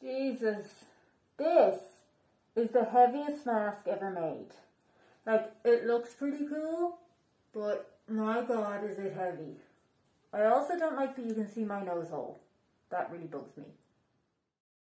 Jesus. This is the heaviest mask ever made. Like, it looks pretty cool, but my god, is it heavy. I also don't like that you can see my nose hole. That really bugs me.